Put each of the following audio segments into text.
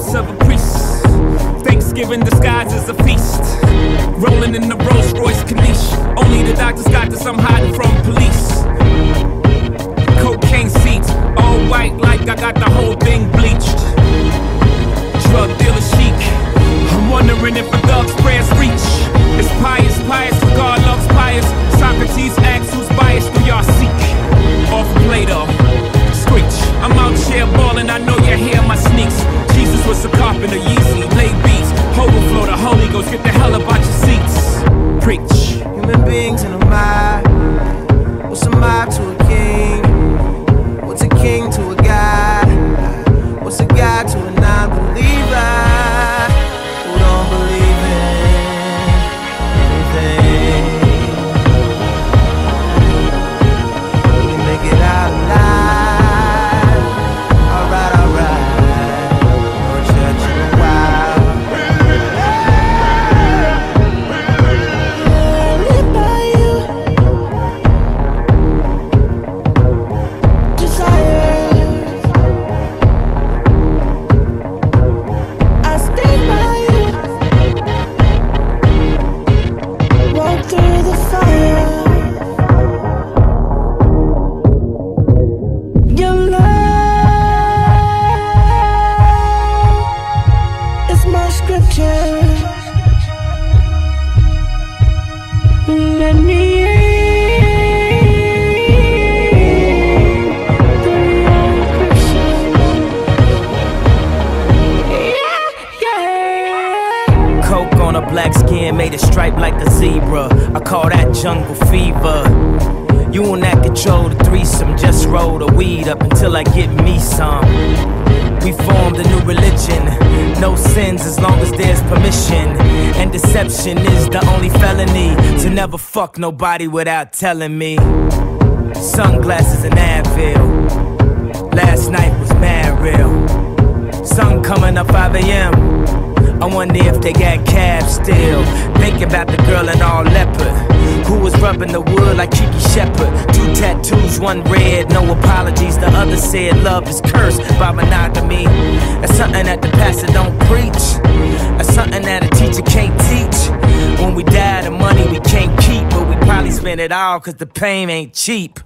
Lips of a priest. Thanksgiving disguised as a feast. Rolling in the Rolls Royce Corniche. Only the doctors got this, I'm hiding from police. Ghost, get the hell up out your seats. Preach. Human beings in a mob. What's a mob to a king? What's a king to a black skin made a stripe like a zebra. I call that jungle fever. You and that control the threesome. Just roll the weed up until I get me some. We formed a new religion. No sins as long as there's permission. And deception is the only felony. To never fuck nobody without telling me. Sunglasses and Advil. Last night was mad real. Sun coming up 5 a.m. I wonder if they got cabs still. Thinking about the girl in all leopard. Who was rubbing the wood like Kiki Shepard. Two tattoos, one red, no apologies. The other said love is cursed by monogamy. That's something that the pastor don't preach. That's something that a teacher can't teach. When we die, the money we can't keep, but we probably spend it all cause the pain ain't cheap.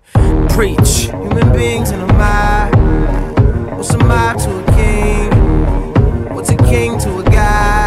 Preach. Human beings in a mob. What's a mob to a king to a god?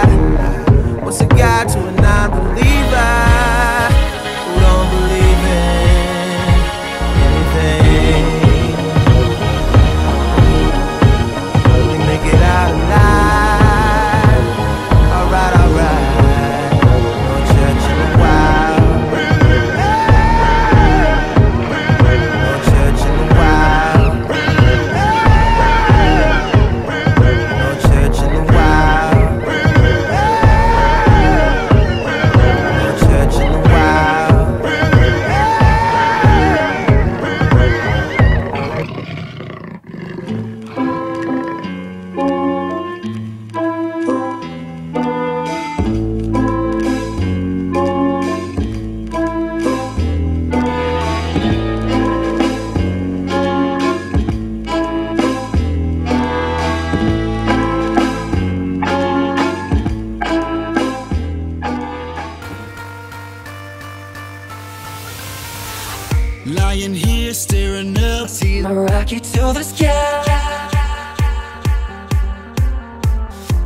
Lying here staring up, see I rock you to the sky.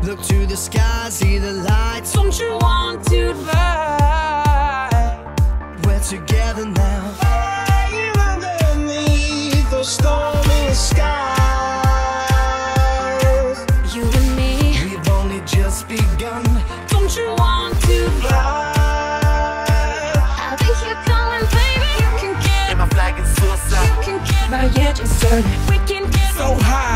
look to the sky, see the lights. Don't you want to fly? We're together now. Flying underneath the stormy skies. Get So high.